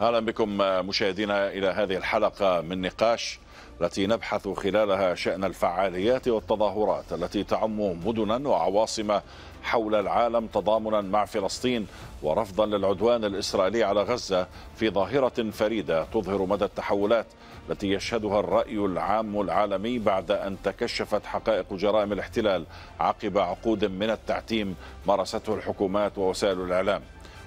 أهلا بكم مشاهدينا إلى هذه الحلقة من نقاش التي نبحث خلالها شأن الفعاليات والتظاهرات التي تعم مدنا وعواصم حول العالم تضامنا مع فلسطين ورفضا للعدوان الإسرائيلي على غزة في ظاهرة فريدة تظهر مدى التحولات التي يشهدها الرأي العام العالمي بعد أن تكشفت حقائق جرائم الاحتلال عقب عقود من التعتيم مارسته الحكومات ووسائل الإعلام.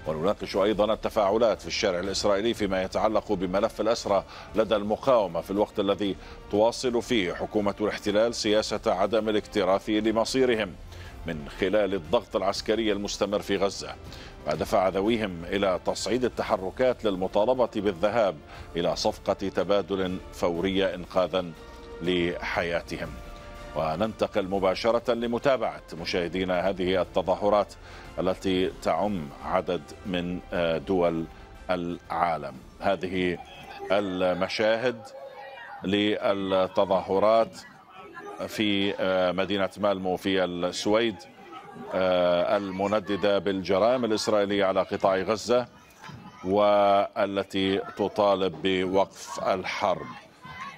ونناقش أيضا التفاعلات في الشارع الإسرائيلي فيما يتعلق بملف الأسرى لدى المقاومة في الوقت الذي تواصل فيه حكومة الاحتلال سياسة عدم الاكتراث لمصيرهم من خلال الضغط العسكري المستمر في غزة ما دفع ذويهم إلى تصعيد التحركات للمطالبة بالذهاب إلى صفقة تبادل فوريه انقاذا لحياتهم. وننتقل مباشرة لمتابعة مشاهدينا هذه التظاهرات التي تعم عدد من دول العالم. هذه المشاهد للتظاهرات في مدينة مالمو في السويد المنددة بالجرائم الإسرائيلية على قطاع غزة والتي تطالب بوقف الحرب.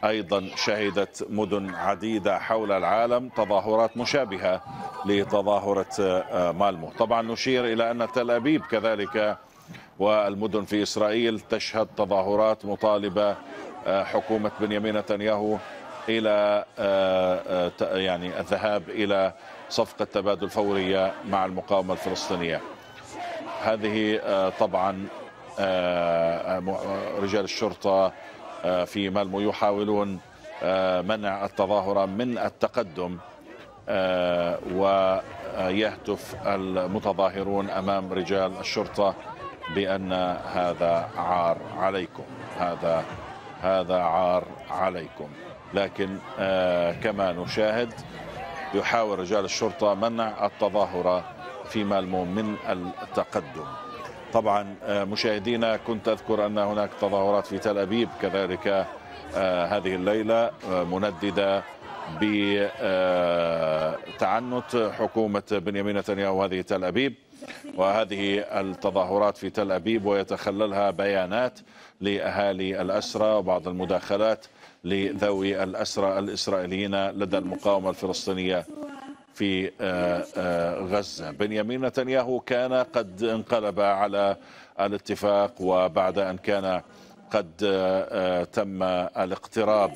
أيضا شهدت مدن عديدة حول العالم تظاهرات مشابهة لتظاهرة مالمو، طبعا نشير إلى أن تل أبيب كذلك والمدن في إسرائيل تشهد تظاهرات مطالبة حكومة بنيامين نتنياهو إلى يعني الذهاب إلى صفقة تبادل فورية مع المقاومة الفلسطينية. هذه طبعا رجال الشرطة في مالمو يحاولون منع التظاهرة من التقدم ويهتف المتظاهرون أمام رجال الشرطة بأن هذا عار عليكم هذا هذا عار عليكم. لكن كما نشاهد يحاول رجال الشرطة منع التظاهرة في مالمو من التقدم. طبعا مشاهدينا كنت أذكر أن هناك تظاهرات في تل أبيب كذلك هذه الليلة منددة بتعنت حكومة بنيامين نتنياهو هذه تل أبيب. وهذه التظاهرات في تل أبيب ويتخللها بيانات لأهالي الأسرى وبعض المداخلات لذوي الأسرى الإسرائيليين لدى المقاومة الفلسطينية. في غزة. بنيامين نتنياهو كان قد انقلب على الاتفاق وبعد أن كان قد تم الاقتراب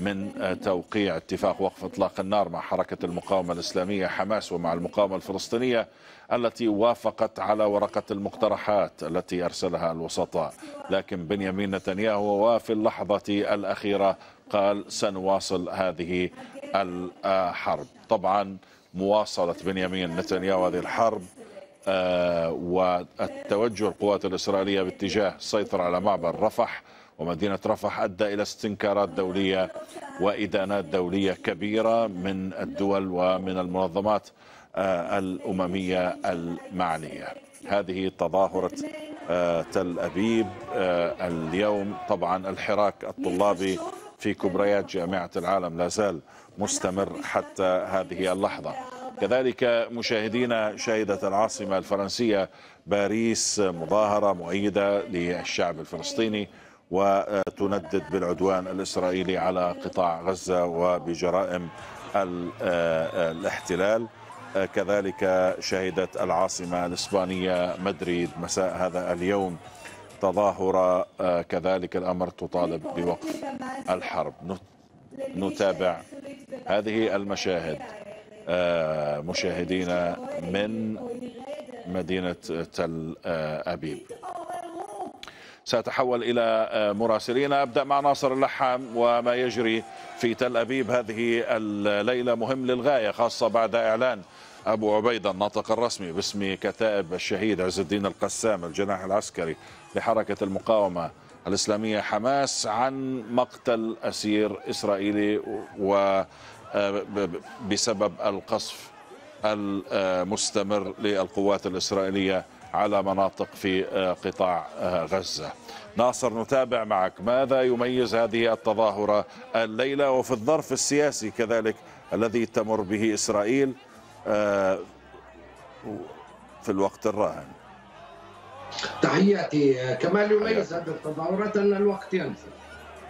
من توقيع اتفاق وقف إطلاق النار مع حركة المقاومة الإسلامية حماس ومع المقاومة الفلسطينية التي وافقت على ورقة المقترحات التي أرسلها الوسطاء، لكن بنيامين نتنياهو وفي اللحظة الأخيرة قال سنواصل هذه الحرب، طبعا مواصلة بنيامين نتنياهو هذه الحرب آه والتوجه القوات الإسرائيلية باتجاه السيطرة على معبر رفح ومدينة رفح أدى إلى استنكارات دولية وإدانات دولية كبيرة من الدول ومن المنظمات آه الأممية المعنية. هذه تظاهرة آه تل أبيب اليوم. طبعا الحراك الطلابي في كبريات جامعة العالم لا زال مستمر حتى هذه اللحظة. كذلك مشاهدينا شهدت العاصمة الفرنسية باريس مظاهرة مؤيدة للشعب الفلسطيني وتندد بالعدوان الإسرائيلي على قطاع غزة وبجرائم الاحتلال. كذلك شهدت العاصمة الإسبانية مدريد مساء هذا اليوم. تظاهرة كذلك الأمر تطالب بوقف الحرب. نتابع هذه المشاهد. مشاهدينا من مدينة تل أبيب. سأتحول إلى مراسلينا أبدأ مع ناصر اللحام وما يجري في تل أبيب. هذه الليلة مهم للغاية خاصة بعد إعلان أبو عبيدة الناطق الرسمي باسم كتائب الشهيد عز الدين القسام الجناح العسكري لحركة المقاومة. الإسلامية حماس عن مقتل أسير إسرائيلي بسبب القصف المستمر للقوات الإسرائيلية على مناطق في قطاع غزة. ناصر نتابع معك. ماذا يميز هذه التظاهرة الليلة وفي الظرف السياسي كذلك الذي تمر به إسرائيل في الوقت الراهن؟ تحياتي كمال يميز هذه التظاهرات أن الوقت ينفذ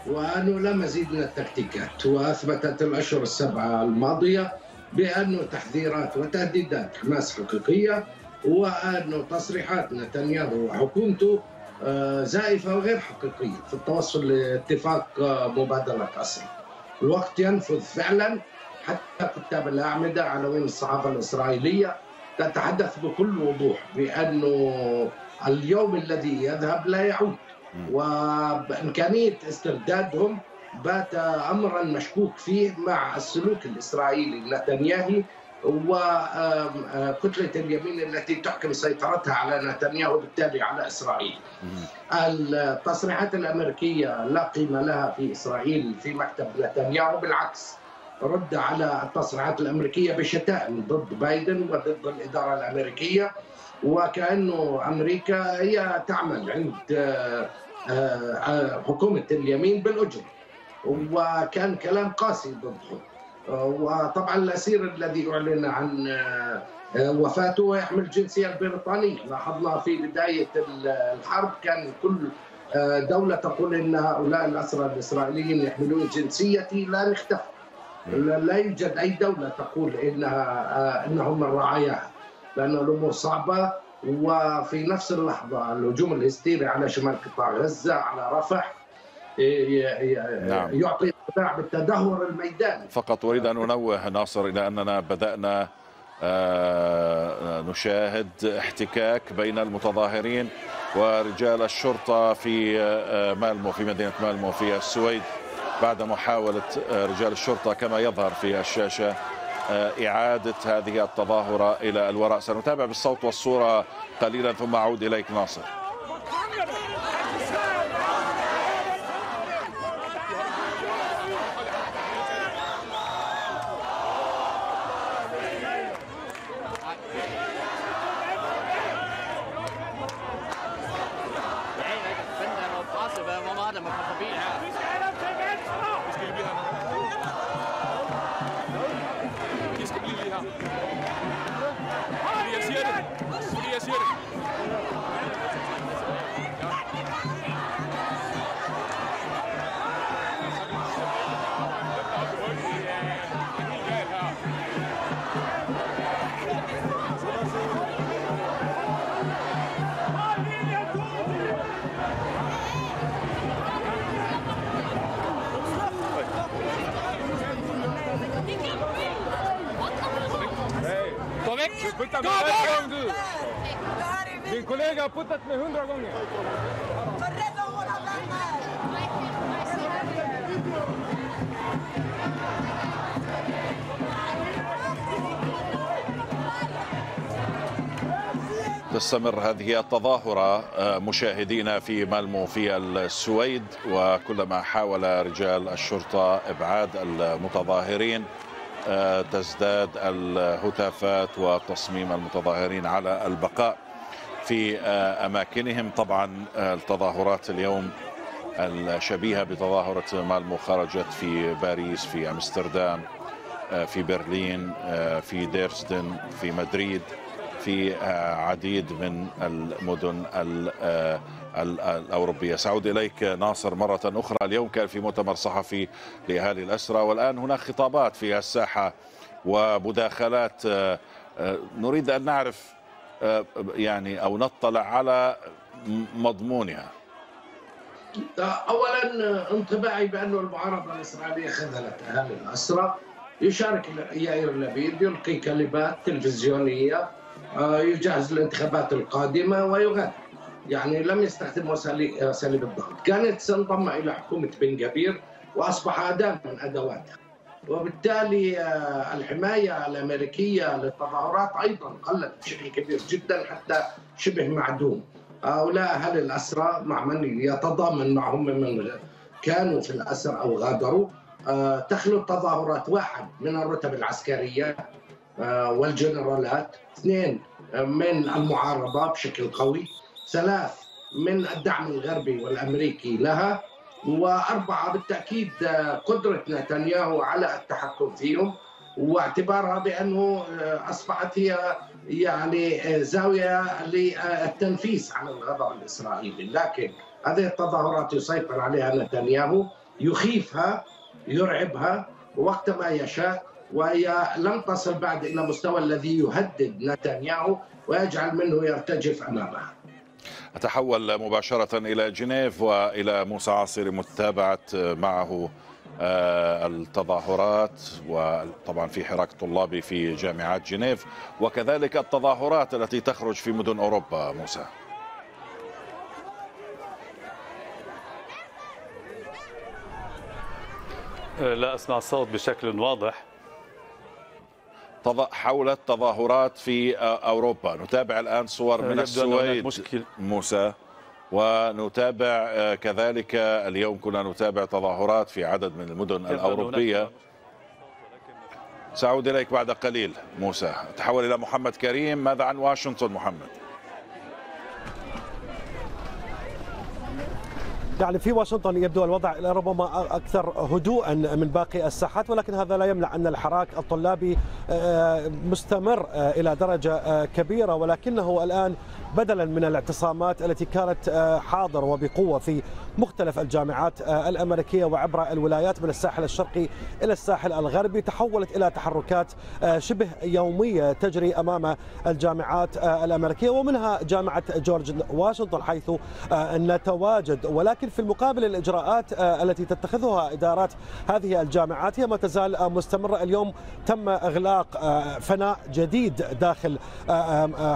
وأنه لا مزيد من التكتيكات. وأثبتت الأشهر السبعة الماضية بأنه تحذيرات وتهديدات حماس حقيقية وأنه تصريحات نتنياهو وحكومته آه، زائفة وغير حقيقية في التوصل لاتفاق آه، مبادلة أسرى الوقت ينفذ فعلا. حتى كتاب الأعمدة عناوين الصحافة الإسرائيلية تتحدث بكل وضوح بأنه اليوم الذي يذهب لا يعود. وبإمكانية استردادهم بات أمرا مشكوك فيه مع السلوك الإسرائيلي نتنياهي وكتلة اليمين التي تحكم سيطرتها على نتنياهو وبالتالي على إسرائيل. التصريحات الأمريكية لا قيمة لها في إسرائيل في مكتب نتنياهو بالعكس رد على التصريحات الأمريكية بشتائم ضد بايدن وضد الإدارة الأمريكية. وكأنه أمريكا هي تعمل عند آه، آه، حكومة اليمين بالأجرة وكان كلام قاسي ضدهم وطبعا الأسير الذي أعلن عن آه، وفاته يحمل الجنسية البريطانية. لاحظنا في بداية الحرب كان كل دولة تقول إن هؤلاء الأسرى الإسرائيليين يحملون جنسيتي. لا نختفي لا يوجد أي دولة تقول إنها آه، إنهم من رعاياها. لأن الأمور صعبة وفي نفس اللحظة الهجوم الهستيري على شمال قطاع غزة على رفح نعم. يعطي انطباع بالتدهور الميداني فقط أريد أن أنوه ناصر إلى أننا بدأنا آه، نشاهد احتكاك بين المتظاهرين ورجال الشرطة في آه، مالمو في مدينة مالمو في السويد بعد محاولة آه، رجال الشرطة كما يظهر في الشاشة إعادة هذه التظاهرة إلى الوراء. سنتابع بالصوت والصورة قليلا ثم أعود إليك ناصر. Puttat mig. Din puttat hundra gånger. تستمر هذه التظاهرة مشاهدينا في مالمو في السويد وكلما حاول رجال الشرطة إبعاد المتظاهرين تزداد الهتافات وتصميم المتظاهرين على البقاء في أماكنهم. طبعا التظاهرات اليوم الشبيهة بتظاهرة مالمو خرجت في باريس في أمستردام في برلين في ديرسدن في مدريد في عديد من المدن الأوروبية. سأعود إليك ناصر مرة أخرى اليوم كان في مؤتمر صحفي لأهالي الأسرة والآن هناك خطابات في الساحة ومداخلات. آه، آه، نريد أن نعرف آه، يعني أو نطلع على مضمونها. اولا انطباعي بانه المعارضة الإسرائيلية خذلت اهالي الأسرى. يشارك يائر لبيد يلقي كلمات تلفزيونية يجهز الانتخابات القادمة ويغادر. يعني لم يستخدم اساليب الضغط، كانت سنضم إلى حكومة بن جبير وأصبح أداة من أدواتها. وبالتالي آه، الحماية الأمريكية للتظاهرات أيضا قلت بشكل كبير جدا حتى شبه معدوم. هؤلاء أهل الأسرى مع من يتضامن معهم من كانوا في الأسر أو غادروا آه، تخلو التظاهرات واحد من الرتب العسكرية آه، والجنرالات اثنين من المعارضة بشكل قوي ثلاث من الدعم الغربي والأمريكي لها وأربعة بالتأكيد قدرة نتنياهو على التحكم فيهم واعتبارها بأنه أصبحت هي يعني زاوية للتنفيس عن الغضب الإسرائيلي، لكن هذه التظاهرات يسيطر عليها نتنياهو يخيفها يرعبها وقت ما يشاء وهي لم تصل بعد إلى مستوى الذي يهدد نتنياهو ويجعل منه يرتجف أمامها. أتحول مباشرة إلى جنيف وإلى موسى عاصر متابعة معه آه، التظاهرات وطبعا في حراك طلابي في جامعات جنيف وكذلك التظاهرات التي تخرج في مدن أوروبا. موسى. لا أسمع الصوت بشكل واضح. حول التظاهرات في أوروبا. نتابع الآن صور من السويد موسى ونتابع كذلك اليوم كنا نتابع تظاهرات في عدد من المدن الأوروبية. سأعود إليك بعد قليل موسى. تحول إلى محمد كريم. ماذا عن واشنطن محمد؟ يعني في واشنطن يبدو الوضع ربما أكثر هدوءا من باقي الساحات ولكن هذا لا يمنع أن الحراك الطلابي آه، مستمر آه، إلى درجة آه، كبيرة ولكنه الآن بدلا من الاعتصامات التي كانت حاضر وبقوة في مختلف الجامعات الأمريكية وعبر الولايات من الساحل الشرقي إلى الساحل الغربي تحولت إلى تحركات شبه يومية تجري أمام الجامعات الأمريكية ومنها جامعة جورج واشنطن حيث نتواجد ولكن في المقابل الإجراءات آه، التي تتخذها إدارات هذه الجامعات هي ما تزال آه، مستمرة. اليوم تم إغلاق آه، فناء جديد داخل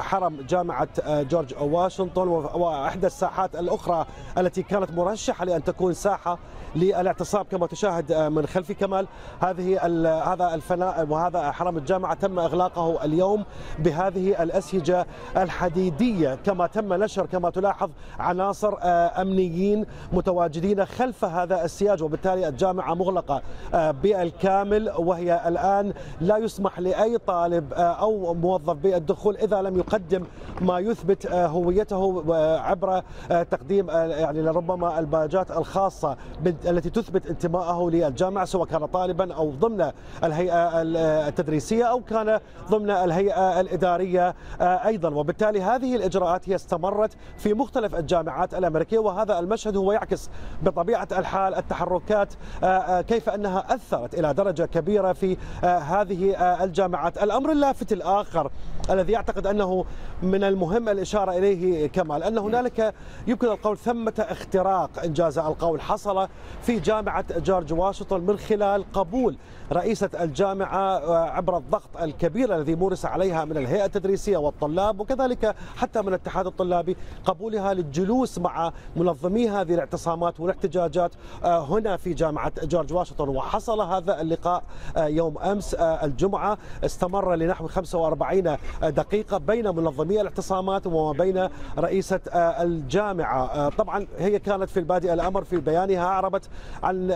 حرم جامعة جورج واشنطن وإحدى الساحات الأخرى التي كانت مرشحة لأن تكون ساحة للاعتصام كما تشاهد من خلفي كمال. هذه هذا الفناء وهذا حرم الجامعة تم إغلاقه اليوم بهذه الاسيجه الحديدية. كما تم نشر كما تلاحظ عناصر أمنيين متواجدين خلف هذا السياج. وبالتالي الجامعة مغلقة آه، بالكامل وهي الآن لا يسمح لأي طالب آه، أو موظف بالدخول إذا لم يقدم ما يثبت آه، هويته عبر تقديم يعني لربما الباجات الخاصة التي تثبت انتمائه للجامعة سواء كان طالبا أو ضمن الهيئة التدريسية أو كان ضمن الهيئة الإدارية أيضا. وبالتالي هذه الإجراءات هي استمرت في مختلف الجامعات الأمريكية وهذا المشهد هو يعكس بطبيعة الحال التحركات آه، آه، كيف أنها أثرت إلى درجة كبيرة في آه، هذه الجامعات. الأمر اللافت الآخر الذي يعتقد أنه من المهم الإشارة إليه كمال أن هنالك يمكن القول ثمة اختراق إنجاز القول حصل في جامعة جورج واشنطن من خلال قبول رئيسة الجامعة عبر الضغط الكبير الذي مورس عليها من الهيئة التدريسية والطلاب وكذلك حتى من الاتحاد الطلابي قبولها للجلوس مع منظمي هذه الاعتصامات والاحتجاجات آه، هنا في جامعة جورج واشنطن. وحصل هذا اللقاء آه، يوم أمس آه، الجمعة استمر لنحو 45 دقيقة بين منظمي الاعتصامات وما بين رئيسة الجامعة. طبعا هي كانت في البادئ الأمر في بيانها أعربت عن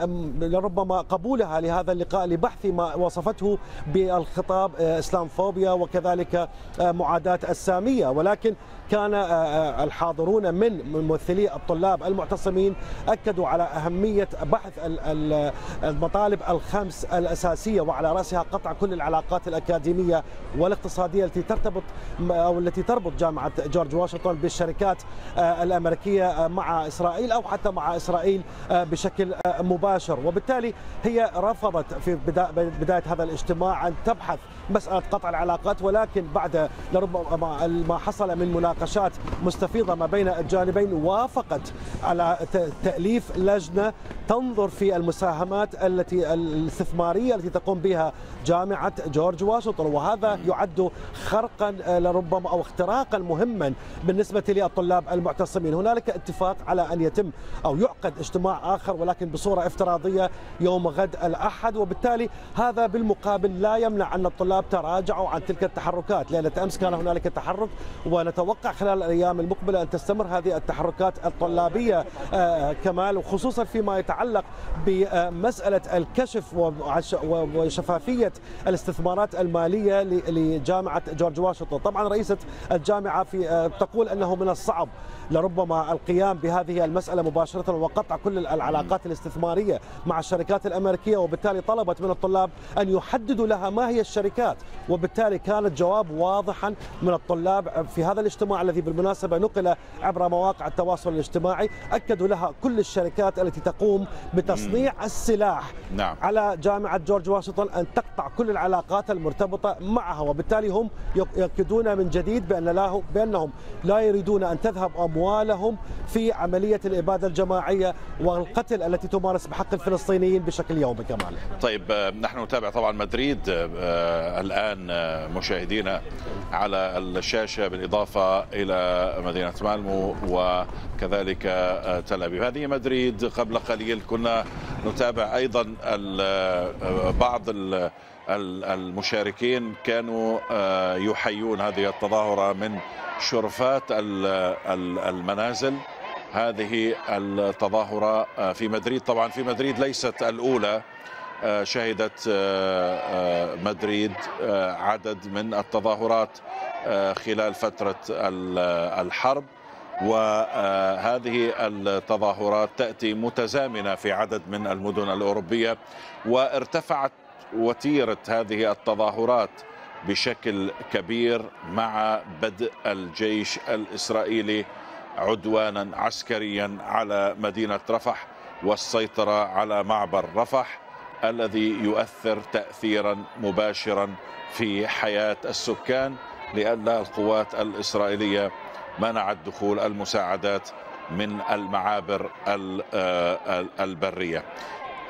ربما قبولها لهذا اللقاء لبحث ما وصفته بالخطاب إسلام فوبيا وكذلك معاداة السامية. ولكن كان الحاضرون من ممثلي الطلاب المعتصمين أكدوا على أهمية بحث المطالب الخمس الأساسية وعلى رأسها قطع كل العلاقات الأكاديمية والاقتصادية التي ترتبط أو التي تربط جامعة جورج واشنطن بالشركات آه، الأمريكية آه، مع إسرائيل أو حتى مع إسرائيل آه، بشكل مباشر. وبالتالي هي رفضت في بداية هذا الاجتماع أن تبحث مساله قطع العلاقات ولكن بعد لربما ما حصل من مناقشات مستفيضة ما بين الجانبين وافقت على تأليف لجنة تنظر في المساهمات التي الاستثمارية التي تقوم بها جامعة جورج واشنطن. وهذا يعد خرقا لربما أو اختراقا مهما بالنسبة للطلاب المعتصمين. هنالك اتفاق على أن يتم أو يعقد اجتماع آخر ولكن بصورة افتراضية يوم غد الأحد وبالتالي هذا بالمقابل لا يمنع أن الطلاب تراجعوا عن تلك التحركات. لأن أمس كان هنالك تحرك ونتوقع خلال الأيام المقبلة أن تستمر هذه التحركات الطلابية كمال وخصوصا فيما يتعلق بمسألة الكشف وشفافية الاستثمارات المالية لجامعة جورج واشنطن، طبعا رئيسة الجامعة في تقول أنه من الصعب لربما القيام بهذه المسألة مباشرة وقطع كل العلاقات الاستثمارية مع الشركات الأمريكية وبالتالي طلبت من الطلاب أن يحددوا لها ما هي الشركات. وبالتالي كان الجواب واضحا من الطلاب في هذا الاجتماع الذي بالمناسبة نقل عبر مواقع التواصل الاجتماعي أكدوا لها كل الشركات التي تقوم بتصنيع السلاح نعم. على جامعة جورج واشنطن أن تقطع كل العلاقات المرتبطة معها. وبالتالي هم يؤكدون من جديد بأن لا بأنهم لا يريدون أن تذهب أموالهم في عملية الإبادة الجماعية والقتل التي تمارس بحق الفلسطينيين بشكل يومي كمان. طيب نحن نتابع طبعا مدريد الآن مشاهدينا على الشاشة بالإضافة إلى مدينة مالمو وكذلك تل أبيب، هذه مدريد قبل قليل كنا نتابع أيضا بعض المشاركين كانوا يحيون هذه التظاهرة من شرفات المنازل. هذه التظاهرة في مدريد. طبعا في مدريد ليست الأولى شهدت مدريد عدد من التظاهرات خلال فترة الحرب. وهذه التظاهرات تأتي متزامنة في عدد من المدن الأوروبية وارتفعت وتيرة هذه التظاهرات بشكل كبير مع بدء الجيش الإسرائيلي عدوانا عسكريا على مدينة رفح والسيطرة على معبر رفح الذي يؤثر تأثيرا مباشرا في حياة السكان لأن القوات الإسرائيلية منعت دخول المساعدات من المعابر البرية.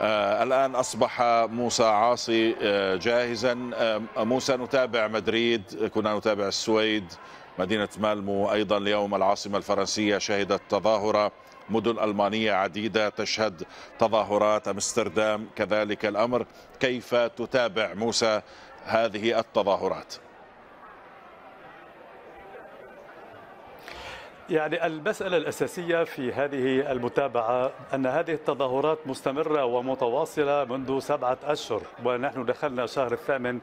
الآن أصبح موسى عاصي جاهزا. موسى نتابع مدريد كنا نتابع السويد مدينة مالمو أيضا اليوم. العاصمة الفرنسية شهدت تظاهرة. مدن ألمانية عديدة تشهد تظاهرات. أمستردام كذلك الأمر. كيف تتابع موسى هذه التظاهرات؟ يعني المسألة الأساسية في هذه المتابعة أن هذه التظاهرات مستمرة ومتواصلة منذ سبعة أشهر ونحن دخلنا الشهر الثامن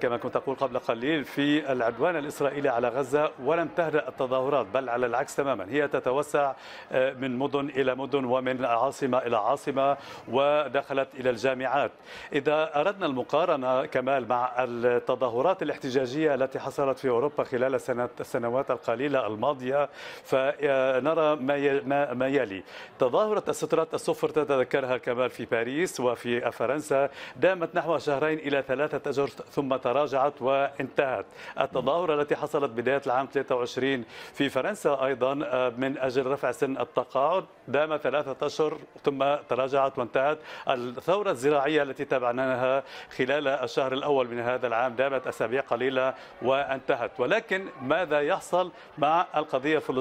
كما كنت أقول قبل قليل في العدوان الإسرائيلي على غزة ولم تهدأ التظاهرات بل على العكس تماما هي تتوسع من مدن إلى مدن ومن عاصمة إلى عاصمة ودخلت إلى الجامعات. إذا أردنا المقارنة كمال مع التظاهرات الاحتجاجية التي حصلت في أوروبا خلال السنوات القليلة الماضية فنرى ما ما يلي. تظاهرة السترات الصفر تتذكرها كمال في باريس وفي فرنسا دامت نحو شهرين إلى ثلاثة أشهر ثم تراجعت وانتهت. التظاهرة التي حصلت بداية العام 23 في فرنسا أيضا من أجل رفع سن التقاعد دام ثلاثة أشهر ثم تراجعت وانتهت. الثورة الزراعية التي تابعناها خلال الشهر الأول من هذا العام دامت أسابيع قليلة وانتهت. ولكن ماذا يحصل مع القضية الفلسطينية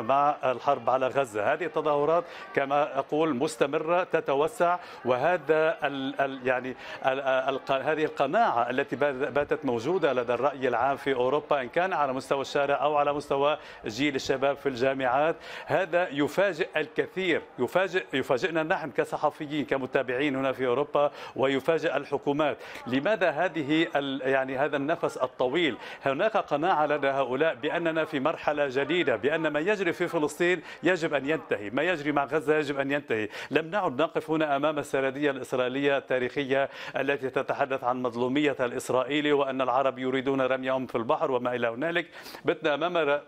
مع الحرب على غزة. هذه التظاهرات كما أقول مستمرة تتوسع وهذا ال ال يعني ال ال هذه القناعة التي باتت موجودة لدى الرأي العام في أوروبا إن كان على مستوى الشارع أو على مستوى جيل الشباب في الجامعات. هذا يفاجئ الكثير يفاجئ يفاجئنا نحن كصحفيين كمتابعين هنا في أوروبا ويفاجئ الحكومات. لماذا هذه يعني هذا النفس الطويل؟ هناك قناعة لدى هؤلاء بأننا في مرحلة جديدة بأن ما يجري في فلسطين يجب أن ينتهي. ما يجري مع غزة يجب أن ينتهي. لم نعد نقف هنا أمام السردية الإسرائيلية التاريخية التي تتحدث عن مظلومية الإسرائيلي وأن العرب يريدون رميهم في البحر وما إلى هنالك. بتنا أمام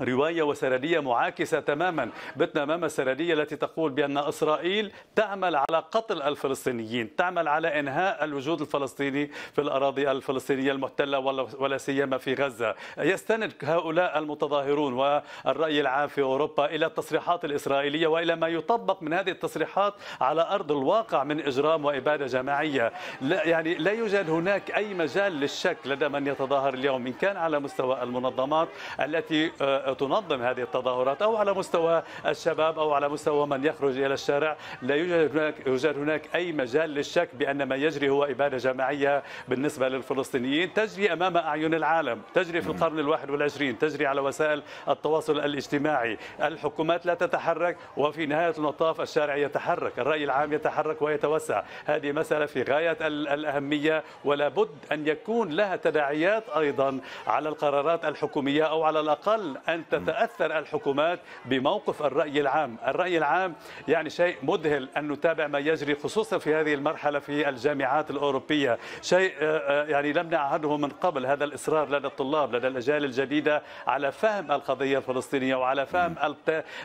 رواية وسردية معاكسة تماما بتنا أمام السردية التي تقول بأن إسرائيل تعمل على قتل الفلسطينيين تعمل على إنهاء الوجود الفلسطيني في الأراضي الفلسطينية المحتلة ولا سيما في غزة. يستند هؤلاء المتظاهرون والرأي العام في أوروبا إلى التصريحات الإسرائيلية وإلى ما يطبق من هذه التصريحات على أرض الواقع من إجرام وإبادة جماعية. لا يعني لا يوجد هناك أي مجال للشك لدى من يتظاهر اليوم إن كان على مستوى المنظمات التي تنظم هذه التظاهرات أو على مستوى الشباب أو على مستوى من يخرج إلى الشارع. لا يوجد هناك, يوجد هناك أي مجال للشك بأن ما يجري هو إبادة جماعية بالنسبة للفلسطينيين. تجري أمام أعين العالم تجري في القرن الواحد والعشرين تجري على وسائل التواصل الاجتماعي. الحكومات لا تتحرك وفي نهاية المطاف الشارع يتحرك الرأي العام يتحرك ويتوسع. هذه مسألة في غاية الأهمية ولا بد أن يكون لها تداعيات أيضا على القرارات الحكومية أو على الأقل أن تتأثر الحكومات بموقف الرأي العام. الرأي العام يعني شيء مذهل أن نتابع ما يجري خصوصا في هذه المرحلة في الجامعات الأوروبية. شيء آه، آه، يعني لم نعهده من قبل هذا الإصرار لدى الطلاب لدى الأجيال الجديدة على فهم القضية الفلسطينية وعلى فهم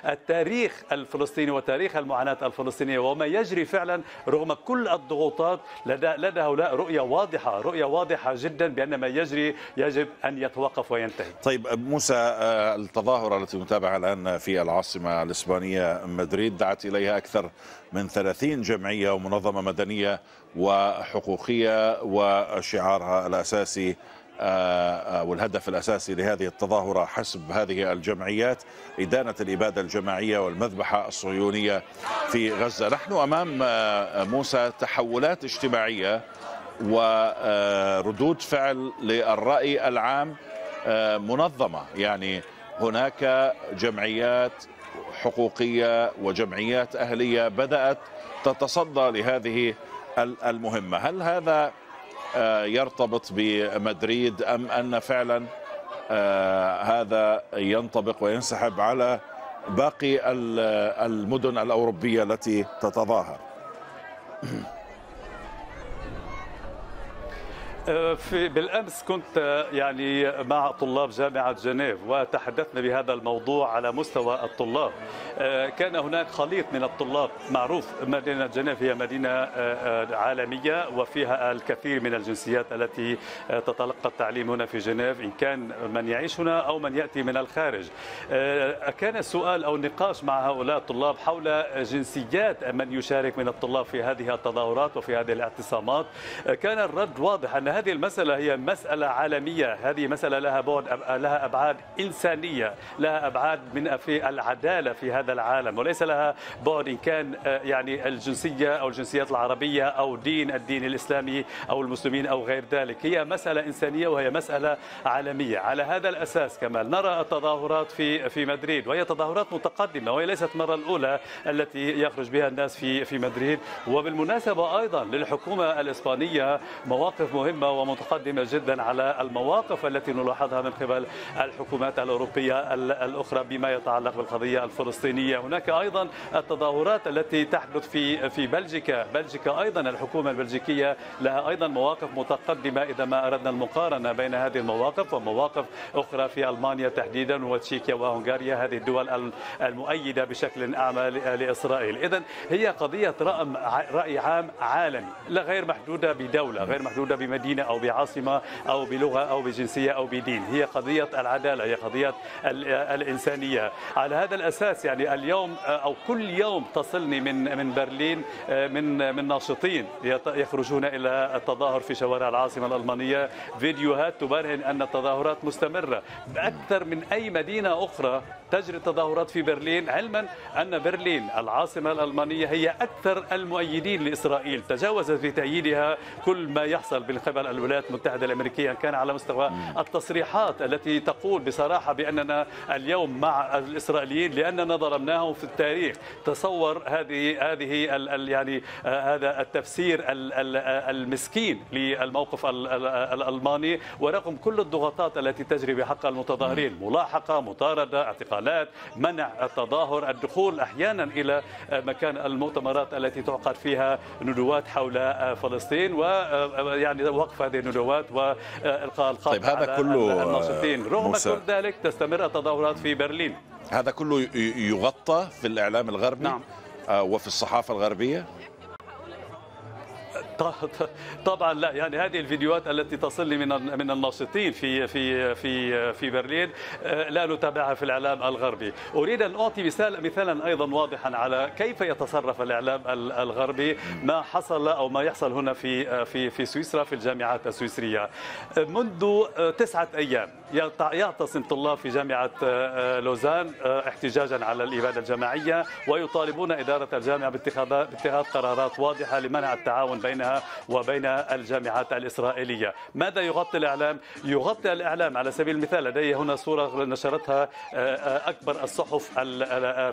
التاريخ الفلسطيني وتاريخ المعاناة الفلسطينية. وما يجري فعلا رغم كل الضغوطات لدى, لدى هؤلاء رؤية واضحة رؤية واضحة جدا بأن ما يجري يجب أن يتوقف وينتهي. طيب موسى آه، التظاهرة التي نتابعها الآن في العاصمة الإسبانية مدريد. دعت إليها أكثر من 30 جمعية ومنظمة مدنية وحقوقية وشعارها الأساسي آه، آه، والهدف الأساسي لهذه التظاهرة حسب هذه الجمعيات إدانة الإبادة الجماعية والمذبحة الصهيونية في غزة. نحن أمام آه، موسى تحولات اجتماعية وردود فعل للرأي العام منظمة. يعني هناك جمعيات حقوقية وجمعيات أهلية بدأت تتصدى لهذه المهمة. هل هذا آه، يرتبط بمدريد أم أن فعلا آه، هذا ينطبق وينسحب على باقي المدن الأوروبية التي تتظاهر؟ في بالأمس كنت يعني مع طلاب جامعة جنيف وتحدثنا بهذا الموضوع على مستوى الطلاب. كان هناك خليط من الطلاب معروف مدينة جنيف هي مدينة عالمية وفيها الكثير من الجنسيات التي تتلقى التعليم هنا في جنيف إن كان من يعيش هنا أو من يأتي من الخارج. كان السؤال أو النقاش مع هؤلاء الطلاب حول جنسيات من يشارك من الطلاب في هذه التظاهرات وفي هذه الاعتصامات. كان الرد واضح أن هذه المسألة هي مسألة عالمية. هذه مسألة لها بعد لها أبعاد إنسانية لها أبعاد من في العدالة في هذا العالم وليس لها بعد إن كان آه، يعني الجنسية أو الجنسيات العربية أو دين الدين الإسلامي أو المسلمين أو غير ذلك. هي مسألة إنسانية وهي مسألة عالمية. على هذا الأساس كمان نرى التظاهرات في في مدريد وهي تظاهرات متقدمة وهي ليست المرة الأولى التي يخرج بها الناس في في مدريد. وبالمناسبة أيضا للحكومة الإسبانية مواقف مهمة ومتقدمة جدا على المواقف التي نلاحظها من قبل الحكومات الأوروبية الأخرى بما يتعلق بالقضية الفلسطينية. هناك أيضا التظاهرات التي تحدث في في بلجيكا. بلجيكا أيضا الحكومة البلجيكية لها أيضا مواقف متقدمة إذا ما أردنا المقارنة بين هذه المواقف ومواقف أخرى في ألمانيا تحديدا وتشيكيا وهنغاريا هذه الدول المؤيدة بشكل أعمى لإسرائيل. إذا هي قضية رأي عام عالمي لا غير محدودة بدولة غير محدودة بمدينة أو بعاصمة أو بلغة أو بجنسية أو بدين. هي قضية العدالة هي قضية الإنسانية. على هذا الأساس يعني اليوم أو كل يوم تصلني من من برلين من من ناشطين يخرجون إلى التظاهر في شوارع العاصمة الألمانية. فيديوهات تبرهن أن التظاهرات مستمرة. أكثر من أي مدينة أخرى تجري التظاهرات في برلين علما أن برلين العاصمة الألمانية هي أكثر المؤيدين لإسرائيل. تجاوزت في تأييدها كل ما يحصل من قبل الولايات المتحدة الأمريكية كان على مستوى التصريحات التي تقول بصراحة بأننا اليوم مع الإسرائيليين لأننا ظلمناهم في التاريخ. تصور هذه هذه يعني آه، هذا التفسير المسكين للموقف الألماني. ورغم كل الضغوطات التي تجري بحق المتظاهرين ملاحقة مطاردة اعتقالات منع التظاهر الدخول أحيانا إلى مكان المؤتمرات التي تعقد فيها ندوات حول فلسطين ويعني وقف هذه الندوات والقاء القبض طيب هذا كله الناشطين. رغم كل ذلك تستمر التظاهرات في برلين. هذا كله يغطى في الإعلام الغربي؟ نعم. آه، وفي الصحافة الغربية؟ طبعا لا يعني هذه الفيديوهات التي تصل من من الناشطين في في في في برلين آه، لا نتابعها في الإعلام الغربي. أريد أن أعطي مثال مثالا أيضا واضحا على كيف يتصرف الإعلام الغربي ما حصل أو ما يحصل هنا في آه، في في سويسرا في الجامعات السويسرية. منذ تسعة أيام يعتصم طلاب في جامعة لوزان احتجاجا على الإبادة الجماعية ويطالبون إدارة الجامعة باتخاذ قرارات واضحة لمنع التعاون بينها وبين الجامعات الإسرائيلية. ماذا يغطي الإعلام؟ يغطي الإعلام على سبيل المثال لدي هنا صورة نشرتها آه، آه، أكبر الصحف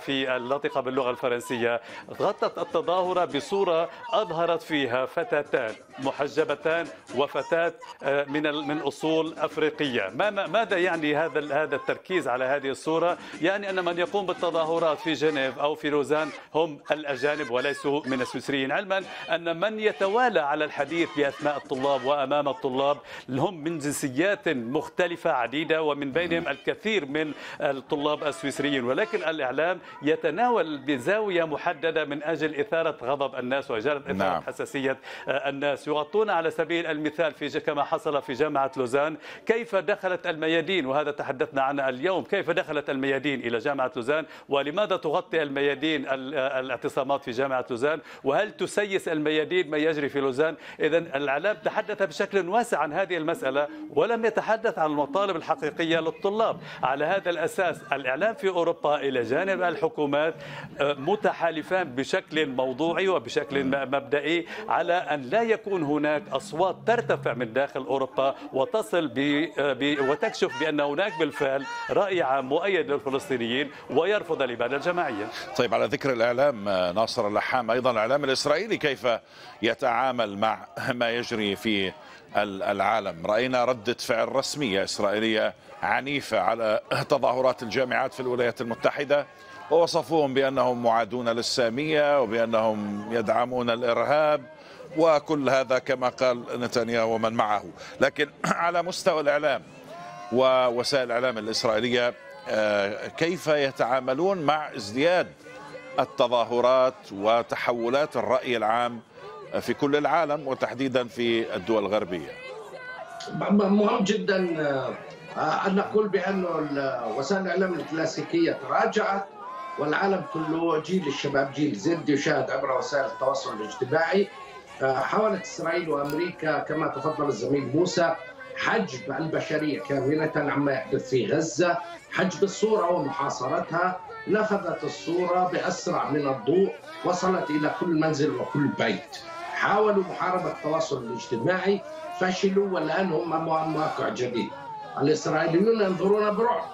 في الناطقة باللغة الفرنسية. غطت التظاهرة بصورة أظهرت فيها فتاتان محجبتان وفتاة آه، من من أصول أفريقية. ماذا يعني هذا هذا التركيز على هذه الصورة؟ يعني أن من يقوم بالتظاهرات في جنيف أو في روزان هم الأجانب وليسوا من السويسريين. علما أن من يتوالى على الحديث بأسماء الطلاب وأمام الطلاب هم من جنسيات مختلفة عديدة ومن بينهم الكثير من الطلاب السويسريين. ولكن الإعلام يتناول بزاوية محددة من أجل إثارة غضب الناس وإثارة نعم. حساسية الناس. يغطون على سبيل المثال في كما حصل في جامعة لوزان كيف دخلت الميادين وهذا تحدثنا عنه اليوم. كيف دخلت الميادين إلى جامعة لوزان؟ ولماذا تغطي الميادين الاعتصامات في جامعة لوزان؟ وهل تسيس الميادين ما يجري في لوزان؟ إذا الإعلام تحدث بشكل واسع عن هذه المسألة ولم يتحدث عن المطالب الحقيقية للطلاب. على هذا الأساس الإعلام في أوروبا إلى جانب الحكومات آه، متحالفان بشكل موضوعي وبشكل مبدئي على أن لا يكون هناك أصوات ترتفع من داخل أوروبا وتصل ب... ب... وتكشف بأن هناك بالفعل رأي عام مؤيد للفلسطينيين ويرفض الإبادة الجماعية. طيب على ذكر الإعلام ناصر اللحام أيضا الإعلام الإسرائيلي كيف يتعامل مع ما يجري في العالم؟ رأينا ردة فعل رسمية إسرائيلية عنيفة على تظاهرات الجامعات في الولايات المتحدة ووصفوهم بأنهم معادون للسامية وبأنهم يدعمون الإرهاب وكل هذا كما قال نتنياهو ومن معه. لكن على مستوى الإعلام ووسائل الإعلام الإسرائيلية آه، كيف يتعاملون مع ازدياد التظاهرات وتحولات الرأي العام في كل العالم وتحديدا في الدول الغربية؟ مهم جدا آه، أن نقول بأن وسائل الإعلام الكلاسيكية تراجعت والعالم كله جيل الشباب جيل زد يشاهد عبر وسائل التواصل الاجتماعي. آه، حاولت إسرائيل وأمريكا كما تفضل الزميل موسى حجب البشرية كاملة عما يحدث في غزة حجب الصورة ومحاصرتها نفذت الصورة بأسرع من الضوء وصلت إلى كل منزل وكل بيت. حاولوا محاربة التواصل الاجتماعي فشلوا والآن هم أمام مواقع جديد الإسرائيليون ينظرون برعب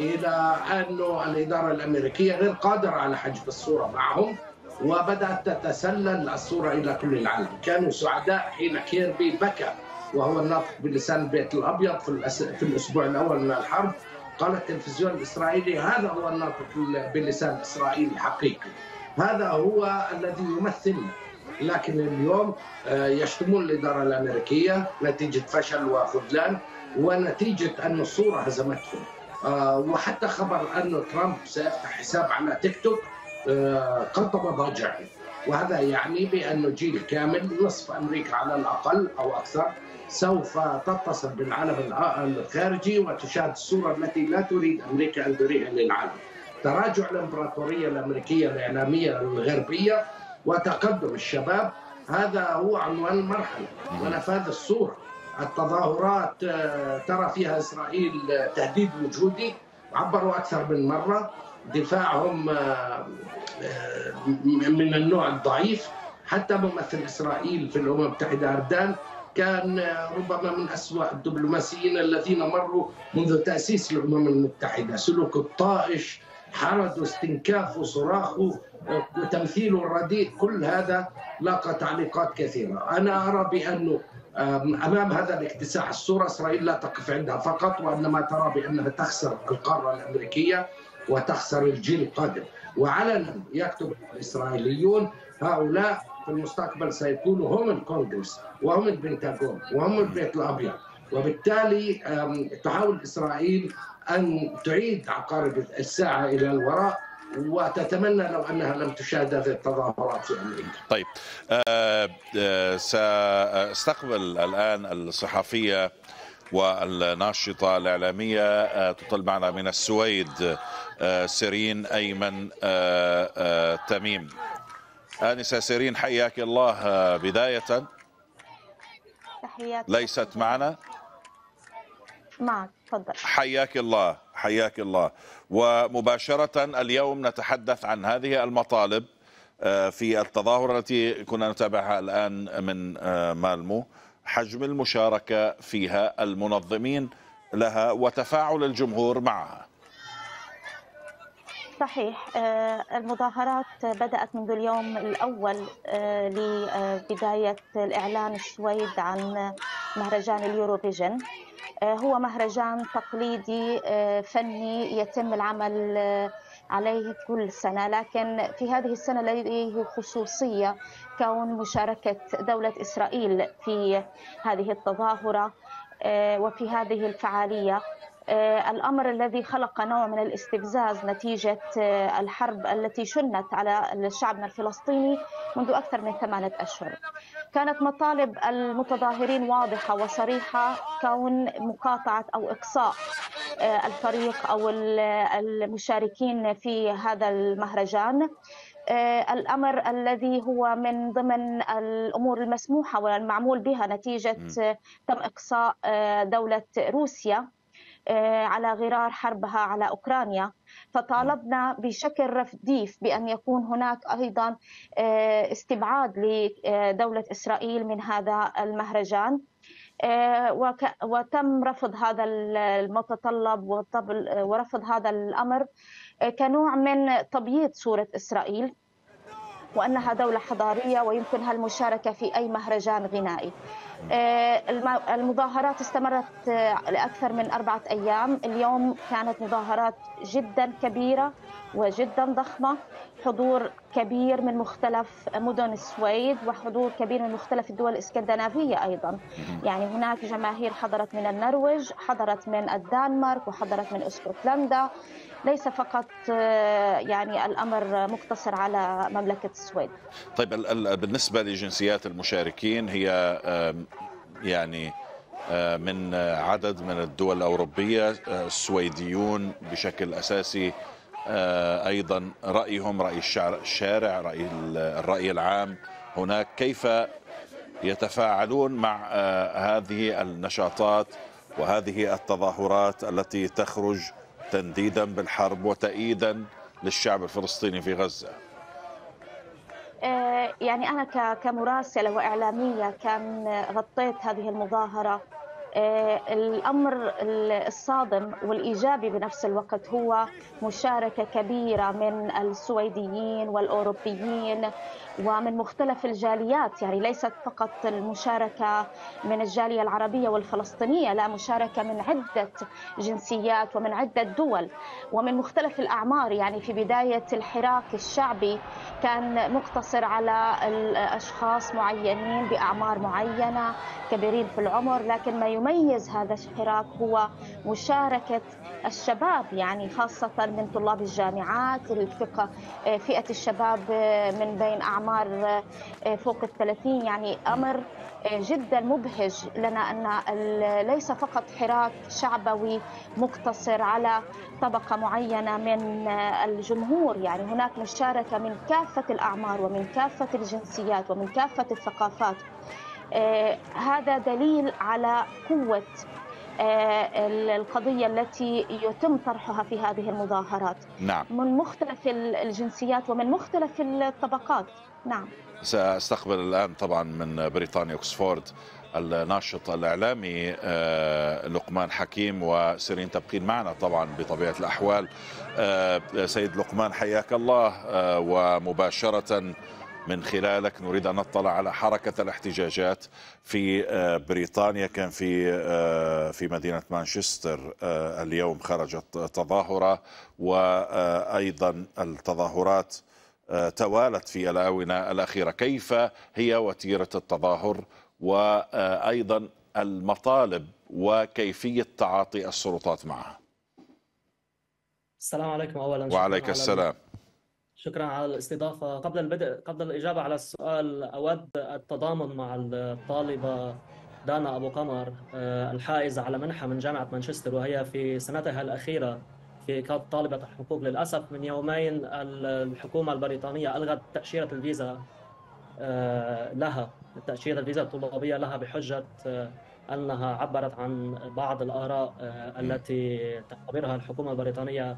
إلى أن الإدارة الأمريكية غير قادرة على حجب الصورة معهم وبدأت تتسلل الصورة إلى كل العالم. كانوا سعداء حين كيربي بكى وهو الناطق بلسان البيت الأبيض في الأسبوع الأول من الحرب. قال التلفزيون الإسرائيلي هذا هو الناطق بلسان إسرائيل الحقيقي. هذا هو الذي يمثلنا لكن اليوم آه، يشتمون الإدارة الأمريكية نتيجة فشل وخذلان ونتيجة أن الصورة هزمتهم. آه، وحتى خبر أن ترامب سيفتح حساب على تيك توك آه، قطب ضجعا وهذا يعني بأن جيل كامل نصف أمريكا على الأقل أو أكثر سوف تتصل بالعالم الخارجي وتشاهد الصورة التي لا تريد أمريكا أن تريها للعالم. تراجع الإمبراطورية الأمريكية الإعلامية الغربية وتقدم الشباب. هذا هو عنوان المرحلة. ونفاذ الصورة. التظاهرات آه، ترى فيها إسرائيل تهديد وجودي عبروا أكثر من مرة. دفاعهم آه، آه، من النوع الضعيف. حتى ممثل إسرائيل في الأمم المتحدة أردان كان ربما من أسوأ الدبلوماسيين الذين مروا منذ تأسيس الأمم المتحدة. سلوك الطائش حرد واستنكاف وصراخ وتمثيل الرديء كل هذا لاقى تعليقات كثيرة. أنا أرى بأنه أمام هذا الاكتساح الصورة إسرائيل لا تقف عندها فقط وإنما ترى بأنها تخسر القارة الأمريكية وتخسر الجيل القادم. وعلنا يكتب الإسرائيليون هؤلاء في المستقبل سيكونوا هم الكونغرس وهم البنتاغون وهم البيت الأبيض وبالتالي تحاول إسرائيل أن تعيد عقارب الساعة إلى الوراء وتتمنى لو أنها لم تشاهد هذه التظاهرات في أمريكا. طيب آه، آه، سأستقبل الآن الصحفية والناشطة الإعلامية آه، تطل معنا من السويد سيرين أيمن تميم. انسه سيرين حياك الله بداية. تحياتي. ليست معنا؟ معك تفضل. حياك الله حياك الله. ومباشرة اليوم نتحدث عن هذه المطالب آه، في التظاهرة التي كنا نتابعها الآن من آه، مالمو. حجم المشاركة فيها المنظمين لها وتفاعل الجمهور معها. صحيح آه، المظاهرات بدأت منذ اليوم الأول لبداية الإعلان السويد عن مهرجان اليوروفيجن. آه، هو مهرجان تقليدي آه، فني يتم العمل آه، عليه كل سنة. لكن في هذه السنة لديه خصوصية كون مشاركة دولة إسرائيل في هذه التظاهرة وفي هذه الفعالية. الأمر الذي خلق نوع من الاستفزاز نتيجة الحرب التي شنت على شعبنا الفلسطيني منذ أكثر من ثمانية أشهر. كانت مطالب المتظاهرين واضحة وصريحة كون مقاطعة أو إقصاء آه، الفريق أو المشاركين في هذا المهرجان. آه، الأمر الذي هو من ضمن الأمور المسموحة والمعمول بها نتيجة تم إقصاء آه، دولة روسيا. على غرار حربها على أوكرانيا. فطالبنا بشكل رفديف بأن يكون هناك أيضا آه، استبعاد لدولة إسرائيل من هذا المهرجان. آه، وتم رفض هذا المتطلب ورفض هذا الأمر آه، كنوع من تبييض صورة إسرائيل وأنها دولة حضارية ويمكنها المشاركة في أي مهرجان غنائي. آه، المظاهرات استمرت آه، لأكثر من أربعة أيام. اليوم كانت مظاهرات جدا كبيرة وجدا ضخمة. حضور كبير من مختلف مدن السويد وحضور كبير من مختلف الدول الإسكندنافية أيضا. يعني هناك جماهير حضرت من النرويج حضرت من الدنمارك وحضرت من اسكتلندا ليس فقط آه، يعني الأمر مقتصر على مملكة السويد. طيب بالنسبة لجنسيات المشاركين هي يعني آه، من عدد من الدول الأوروبية آه، السويديون بشكل أساسي أيضا رأيهم رأي الشارع رأي الرأي العام. هناك كيف يتفاعلون مع هذه النشاطات وهذه التظاهرات التي تخرج تنديدا بالحرب وتأييدا للشعب الفلسطيني في غزة؟ آه، يعني أنا كمراسلة وإعلامية كان غطيت هذه المظاهرة آه، الأمر الصادم والإيجابي بنفس الوقت هو مشاركة كبيرة من السويديين والأوروبيين ومن مختلف الجاليات. يعني ليست فقط المشاركة من الجالية العربية والفلسطينية لا مشاركة من عدة جنسيات ومن عدة دول ومن مختلف الأعمار. يعني في بداية الحراك الشعبي كان مقتصر على الاشخاص معينين بأعمار معينة كبيرين في العمر لكن ما يميز هذا الحراك هو مشاركة الشباب يعني خاصة من طلاب الجامعات الفقه فئة الشباب من بين أعمار فوق الثلاثين. يعني أمر جدا مبهج لنا أن ليس فقط حراك شعبوي مقتصر على طبقة معينة من الجمهور. يعني هناك مشاركة من كافة الأعمار ومن كافة الجنسيات ومن كافة الثقافات. آه، هذا دليل على قوة آه، القضية التي يتم طرحها في هذه المظاهرات. نعم. من مختلف الجنسيات ومن مختلف الطبقات. نعم. سأستقبل الآن طبعا من بريطانيا أكسفورد الناشط الإعلامي آه، لقمان حكيم وسيرين تبقين معنا طبعا بطبيعة الأحوال. آه، سيد لقمان حياك الله آه، ومباشرة من خلالك نريد أن نطلع على حركة الاحتجاجات في بريطانيا كان في في مدينة مانشستر اليوم خرجت تظاهرة وأيضا التظاهرات توالت في الآونة الأخيرة. كيف هي وتيرة التظاهر وأيضا المطالب وكيفية تعاطي السلطات معها؟ السلام عليكم. أولا وعليك السلام. شكرا على الاستضافة. قبل البدء قبل الإجابة على السؤال أود التضامن مع الطالبة دانا أبو قمر آه، الحائزة على منحة من جامعة مانشستر وهي في سنتها الأخيرة في طالبة الحقوق للأسف. من يومين الحكومة البريطانية ألغت تأشيرة الفيزا آه، لها تأشيرة الفيزا الطلابية لها بحجة آه، أنها عبرت عن بعض الآراء التي تعتبرها الحكومة البريطانية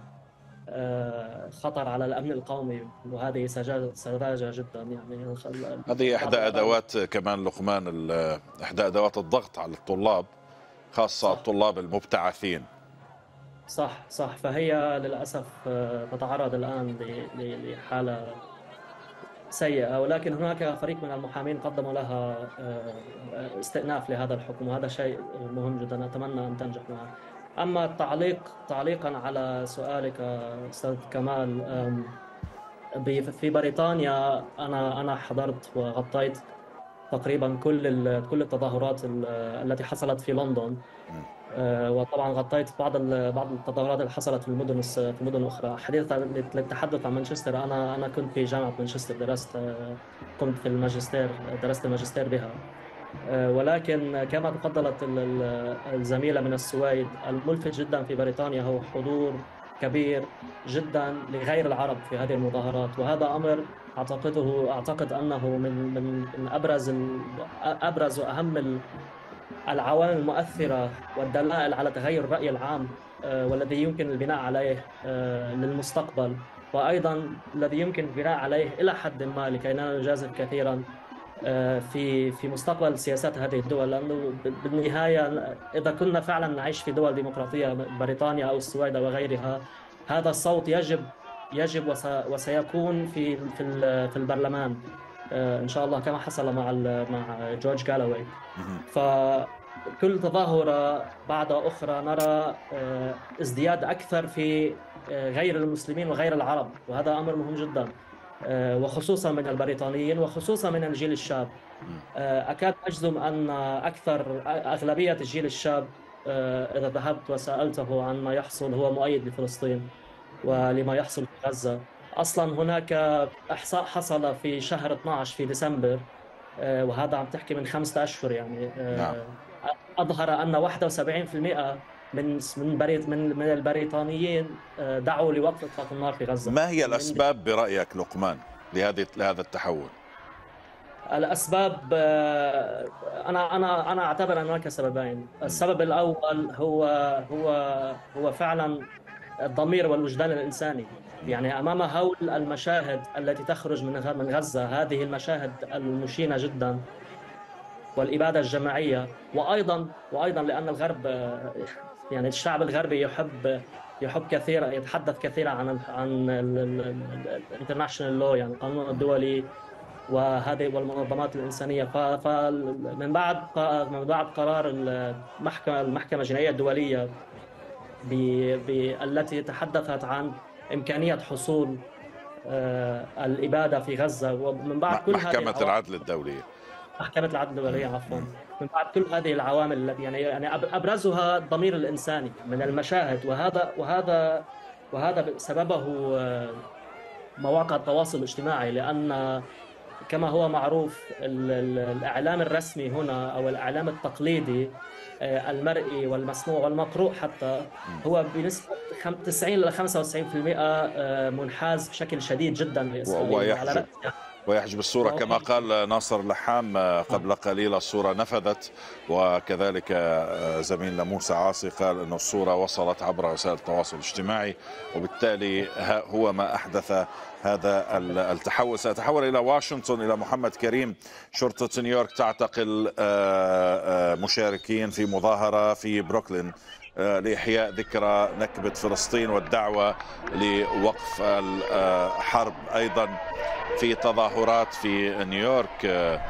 خطر على الأمن القومي وهذه سذاجة جدا يعني. هذه إحدى أدوات كمان لقمان إحدى أدوات الضغط على الطلاب خاصة صح. الطلاب المبتعثين. صح صح. فهي للأسف آه، تتعرض الآن لحالة سيئة. ولكن هناك فريق من المحامين قدموا لها آه، استئناف لهذا الحكم وهذا شيء مهم جدا. أتمنى أن تنجح معه أما التعليق تعليقا على سؤالك أستاذ كمال في بريطانيا أنا أنا حضرت وغطيت تقريبا كل كل التظاهرات التي حصلت في لندن. أه، وطبعا غطيت بعض بعض التظاهرات اللي حصلت في المدن في مدن أخرى حديثا للتحدث عن مانشستر أنا أنا كنت في جامعة مانشستر درست كنت في الماجستير درست الماجستير بها. ولكن كما تفضلت الزميلة من السويد الملفت جدا في بريطانيا هو حضور كبير جدا لغير العرب في هذه المظاهرات. وهذا أمر اعتقده أعتقد أنه من من أبرز أبرز وأهم العوامل المؤثرة والدلائل على تغير الرأي العام آه، والذي يمكن البناء عليه آه، للمستقبل. وأيضا الذي يمكن البناء عليه إلى حد ما لكي لا نجازف كثيرا آه، في في مستقبل سياسات هذه الدول لأنه بالنهاية إذا كنا فعلا نعيش في دول ديمقراطية بريطانيا أو السويد أو غيرها هذا الصوت يجب يجب وسيكون في في في البرلمان. آه، إن شاء الله كما حصل مع مع جورج جالوي. فكل تظاهرة بعد أخرى نرى آه، ازدياد أكثر في غير المسلمين وغير العرب وهذا أمر مهم جدا. آه، وخصوصا من البريطانيين وخصوصا من الجيل الشاب. آه، أكاد أجزم أن أكثر أغلبية الجيل الشاب آه، إذا ذهبت وسألته عن ما يحصل هو مؤيد لفلسطين ولما يحصل في غزة. أصلا هناك إحصاء حصل في شهر 12 في ديسمبر وهذا عم تحكي من خمسة أشهر يعني. نعم. أظهر أن 71% من من بريط من من البريطانيين آه، دعوا لوقف إطلاق النار في غزة. ما هي الأسباب برأيك لقمان لهذه لهذا التحول؟ الأسباب آه، أنا أنا أنا أعتبر ان هناك سببين، السبب الأول هو هو هو فعلا الضمير والوجدان الإنساني، يعني أمام هول المشاهد التي تخرج من من غزة، هذه المشاهد المشينة جدا والإبادة الجماعية وأيضا وأيضا لأن الغرب آه، يعني الشعب الغربي يحب يحب كثيرا يتحدث كثيرا عن عن الانترناشونال لو يعني القانون الدولي وهذه والمنظمات الإنسانية. فمن بعد من بعد قرار المحكمه المحكمة الجنائية الدولية التي تحدثت عن إمكانية حصول آه، الإبادة في غزة. ومن بعد كل محكمة العدل الدولية. محكمه العدل الدوليه عفوا. من بعد كل هذه العوامل التي يعني يعني أبرزها الضمير الإنساني من المشاهد وهذا وهذا وهذا سببه آه، مواقع التواصل الاجتماعي لأن كما هو معروف الإعلام الرسمي هنا أو الإعلام التقليدي آه، المرئي والمسموع والمقروء حتى هو بنسبة 90 إلى 95% آه، منحاز بشكل شديد جدا لإسرائيل ويحجب الصورة كما قال ناصر لحام قبل قليل الصورة نفذت وكذلك آه، زميلنا موسى عاصي قال أن الصورة وصلت عبر وسائل التواصل الاجتماعي وبالتالي هو ما أحدث هذا التحول. سأتحول إلى واشنطن إلى محمد كريم شرطة نيويورك تعتقل آه، آه، مشاركين في مظاهرة في بروكلين لإحياء ذكرى نكبة فلسطين والدعوة لوقف الحرب أيضا. في تظاهرات في نيويورك آه،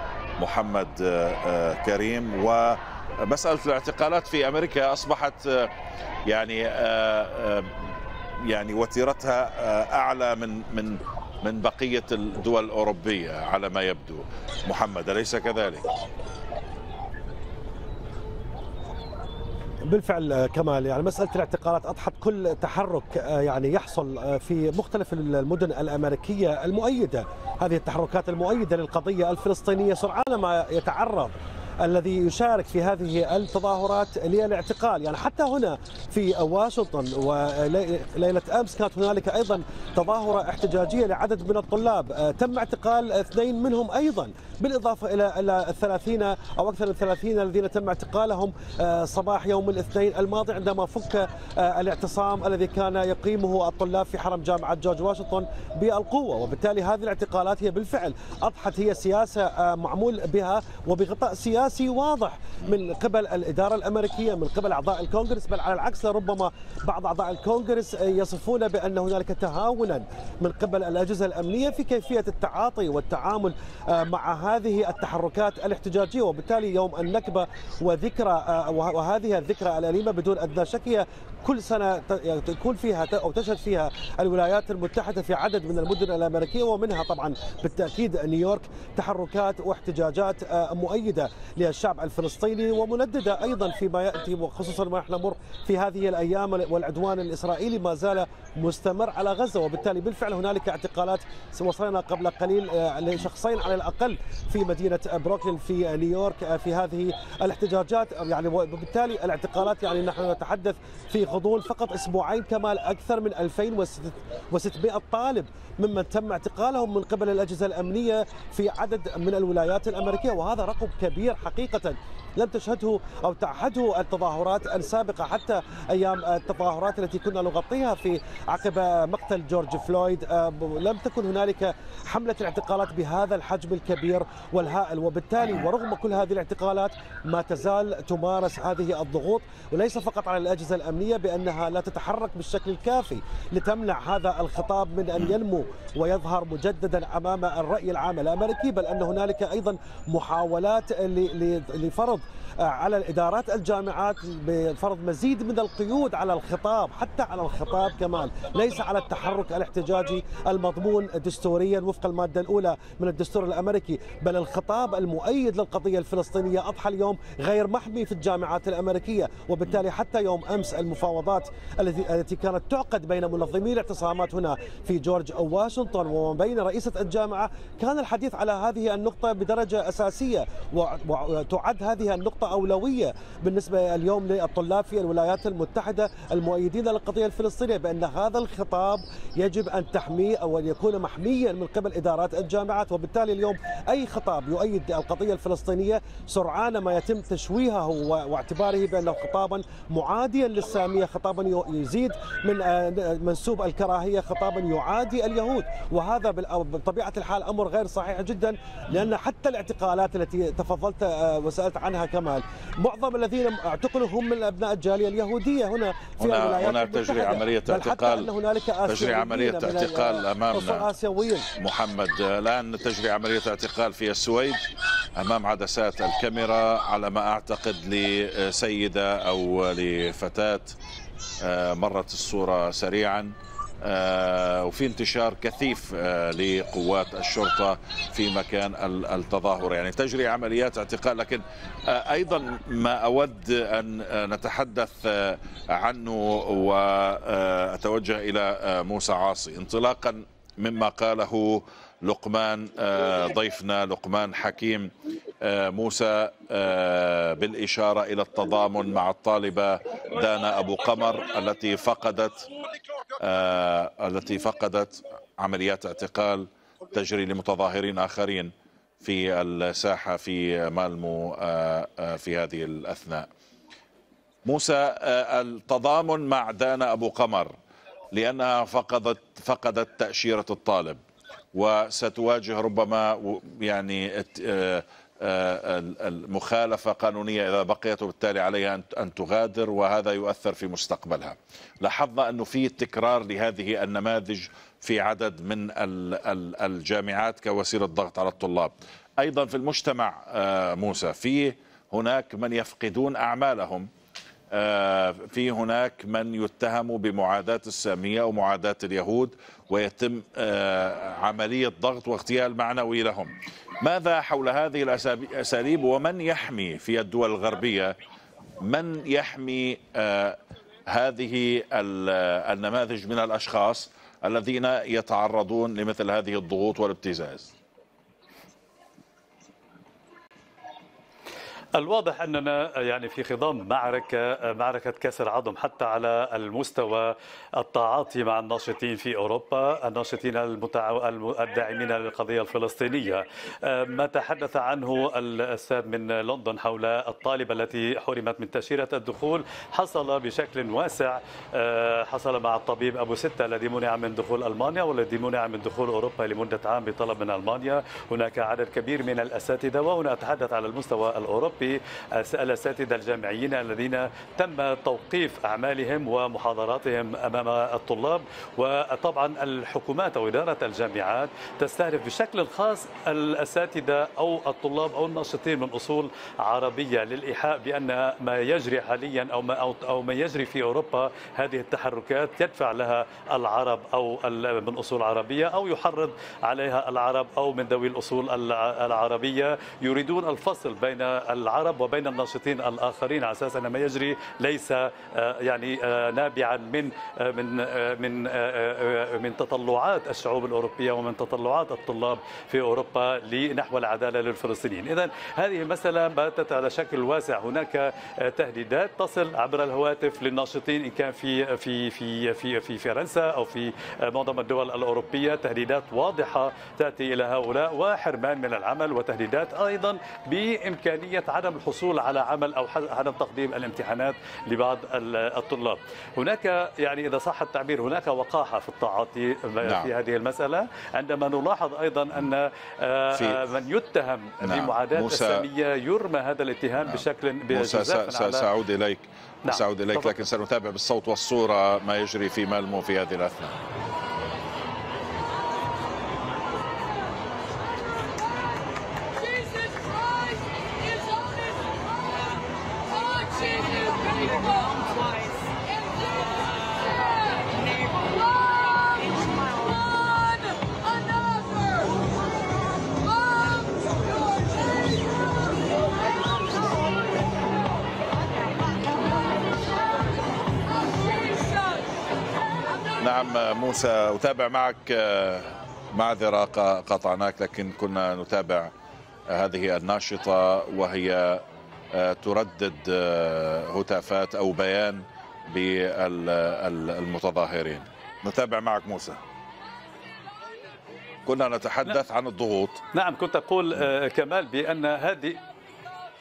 محمد آه، آه، كريم ومسألة الاعتقالات في أمريكا أصبحت يعني يعني وتيرتها أعلى من من من بقية الدول الأوروبية على ما يبدو محمد أليس كذلك؟ بالفعل كمال. يعني مسألة الاعتقالات أضحت كل تحرك يعني يحصل في مختلف المدن الأمريكية المؤيدة. هذه التحركات المؤيدة للقضية الفلسطينية سرعان ما يتعرض. الذي يشارك في هذه التظاهرات للاعتقال. يعني حتى هنا في واشنطن وليلة أمس كانت هنالك أيضا تظاهرة احتجاجية لعدد من الطلاب. تم اعتقال اثنين منهم أيضا بالإضافة إلى الثلاثين أو أكثر من ثلاثين الذين تم اعتقالهم صباح يوم الاثنين الماضي عندما فك الاعتصام الذي كان يقيمه الطلاب في حرم جامعة جورج واشنطن بالقوة. وبالتالي هذه الاعتقالات هي بالفعل أضحت هي سياسة معمول بها وبغطاء سياسي. سياسي واضح من قبل الإدارة الأمريكية من قبل أعضاء الكونغرس. بل على العكس لربما بعض أعضاء الكونغرس يصفون بأن هنالك تهاونا من قبل الأجهزة الأمنية في كيفية التعاطي والتعامل مع هذه التحركات الاحتجاجية. وبالتالي يوم النكبة وذكرى وهذه الذكرى الأليمة بدون أدنى شك هي كل سنة تكون فيها أو تشهد فيها الولايات المتحدة في عدد من المدن الأمريكية ومنها طبعا بالتأكيد نيويورك تحركات واحتجاجات مؤيدة للشعب الفلسطيني ومنددة أيضا فيما يأتي وخصوصا ما نحن نمر في هذه الأيام والعدوان الإسرائيلي ما زال مستمر على غزة. وبالتالي بالفعل هنالك اعتقالات وصلنا قبل قليل لشخصين على الأقل في مدينة بروكلين في نيويورك في هذه الاحتجاجات. يعني وبالتالي الاعتقالات يعني نحن نتحدث في غضون فقط أسبوعين كمال أكثر من 2600 طالب ممن تم اعتقالهم من قبل الأجهزة الأمنية في عدد من الولايات الأمريكية وهذا رقم كبير حقيقة. لم تشهده أو تعهده التظاهرات السابقة حتى أيام التظاهرات التي كنا نغطيها في عقب مقتل جورج فلويد. لم تكن هنالك حملة الاعتقالات بهذا الحجم الكبير والهائل. وبالتالي ورغم كل هذه الاعتقالات ما تزال تمارس هذه الضغوط وليس فقط على الأجهزة الأمنية بأنها لا تتحرك بالشكل الكافي لتمنع هذا الخطاب من أن ينمو ويظهر مجددا أمام الرأي العام الأمريكي بل أن هنالك أيضا محاولات لفرض على الإدارات الجامعات بفرض مزيد من القيود على الخطاب حتى على الخطاب كمان ليس على التحرك الاحتجاجي المضمون دستوريا وفق المادة الأولى من الدستور الأمريكي بل الخطاب المؤيد للقضية الفلسطينية أضحى اليوم غير محمي في الجامعات الأمريكية وبالتالي حتى يوم أمس المفاوضات التي كانت تعقد بين منظمي الاعتصامات هنا في جورج أو واشنطن وما بين رئيسة الجامعة كان الحديث على هذه النقطة بدرجة أساسية وتعد هذه النقطة أولوية بالنسبة اليوم للطلاب في الولايات المتحدة المؤيدين للقضية الفلسطينية بأن هذا الخطاب يجب أن تحميه أو أن يكون محميا من قبل إدارات الجامعات. وبالتالي اليوم أي خطاب يؤيد القضية الفلسطينية سرعان ما يتم تشويهه واعتباره بأنه خطابا معاديا للسامية خطابا يزيد من منسوب الكراهية خطابا يعادي اليهود. وهذا بطبيعة الحال أمر غير صحيح جدا لأن حتى الاعتقالات التي تفضلت وسألت عنها كمال. معظم الذين اعتقلوا هم من ابناء الجالية اليهودية هنا في هنا الولايات هنا تجري عملية اعتقال هنالك تجري عملية اعتقال امامنا آسيويين. محمد. الآن تجري عملية اعتقال في السويد أمام عدسات الكاميرا على ما أعتقد لسيدة أو لفتاة. مرت الصورة سريعا. وفي انتشار كثيف لقوات الشرطة في مكان التظاهر. يعني تجري عمليات اعتقال لكن أيضا ما أود أن نتحدث عنه وأتوجه إلى موسى عاصي. انطلاقا مما قاله لقمان ضيفنا لقمان حكيم موسى بالإشارة إلى التضامن مع الطالبة دانا أبو قمر التي فقدت التي فقدت عمليات اعتقال تجري لمتظاهرين آخرين في الساحة في مالمو في هذه الأثناء. موسى التضامن مع دانا أبو قمر لأنها فقدت فقدت تأشيرة الطالب. وستواجه ربما يعني المخالفة قانونية إذا بقيت وبالتالي عليها أن تغادر وهذا يؤثر في مستقبلها. لاحظنا أنه في تكرار لهذه النماذج في عدد من الجامعات كوسيلة ضغط على الطلاب. أيضا في المجتمع موسى في هناك من يفقدون أعمالهم. في هناك من يتهم بمعاداة السامية ومعاداة اليهود ويتم عملية ضغط واغتيال معنوي لهم. ماذا حول هذه الأساليب ومن يحمي في الدول الغربية؟ من يحمي آه، هذه النماذج من الأشخاص الذين يتعرضون لمثل هذه الضغوط والابتزاز؟ الواضح أننا يعني في خضام معركه معركة كسر عظم حتى على المستوى التعاطي مع الناشطين في أوروبا، الناشطين المتع... الداعمين للقضية الفلسطينية. ما تحدث عنه الاستاذ من لندن حول الطالبة التي حرمت من تأشيرة الدخول. حصل بشكل واسع. حصل مع الطبيب أبو ستة الذي منع من دخول ألمانيا والذي منع من دخول أوروبا لمدة عام بطلب من ألمانيا، هناك عدد كبير من الأساتذة وهنا أتحدث على المستوى الأوروبي. في الاساتذه الجامعيين الذين تم توقيف أعمالهم ومحاضراتهم أمام الطلاب. وطبعا الحكومات أو اداره الجامعات تستهدف بشكل خاص الأساتذة أو الطلاب أو الناشطين من أصول عربية للإيحاء بأن ما يجري حاليا أو ما أو ما يجري في أوروبا هذه التحركات يدفع لها العرب أو من أصول عربية أو يحرض عليها العرب أو من ذوي الأصول العربية. يريدون الفصل بين العرب وبين الناشطين الآخرين على أساس أن ما يجري ليس آه، يعني آه، نابعا من آه، من من من تطلعات الشعوب الأوروبية ومن تطلعات الطلاب في أوروبا لنحو العدالة للفلسطينيين، اذا هذه المسألة باتت على شكل واسع، هناك تهديدات تصل عبر الهواتف للناشطين إن كان في في في في في فرنسا أو في معظم الدول الأوروبية، تهديدات واضحة تأتي إلى هؤلاء وحرمان من العمل وتهديدات أيضا بإمكانية عدم الحصول على عمل أو عدم تقديم الامتحانات لبعض الطلاب. هناك يعني إذا صح التعبير هناك وقاحة في التعاطي نعم. في هذه المسألة عندما نلاحظ أيضا أن آه، من يتهم نعم. بمعاداة السامية يرمى هذا الاتهام نعم. بشكل موسى سأعود إليك نعم. سأعود إليك لكن سنتابع بالصوت والصورة ما يجري في مالمو في هذه الأثناء. موسى أتابع معك آه، معذرة قطعناك لكن كنا نتابع هذه الناشطة وهي آه، تردد آه، هتافات أو بيان بالمتظاهرين نتابع معك موسى. كنا نتحدث عن الضغوط. نعم كنت أقول كمال بأن هذه